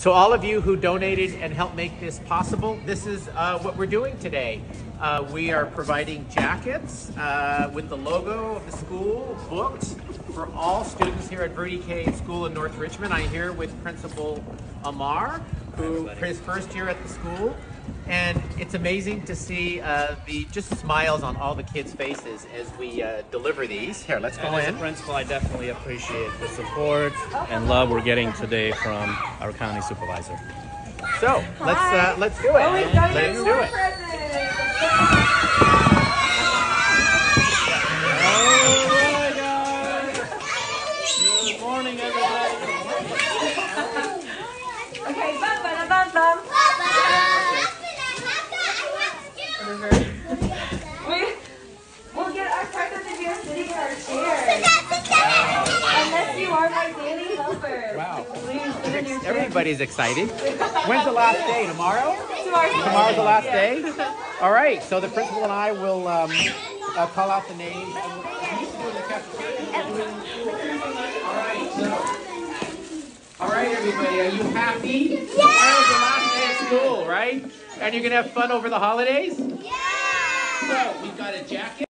So all of you who donated and helped make this possible, this is uh, what we're doing today. Uh, we are providing jackets uh, with the logo of the school, books for all students here at Verde K School in North Richmond. I'm here with Principal Amar, who his first year at the school. And it's amazing to see uh, the just smiles on all the kids' faces as we uh, deliver these. Here, let's go And as in. a principal, I definitely appreciate the support and love we're getting today from our county supervisor. So let's uh, let's do it. Oh, let's do it. Morning, everybody. Okay, bum, bum, bum, bum. We, we'll get our presents if you're sitting in our chairs. Unless you are my daily helper. Wow. Please sit in your chair. Everybody's excited. When's the last day? Tomorrow? Tomorrow's Tomorrow's the last day? All right, so the principal and I will um, uh, call out the names. And we'll- we used to do it in the cafeteria. All right, so. All right, everybody, are you happy? Tomorrow's the last day of school, right? And you're going to have fun over the holidays? Yeah! So, we've got a jacket.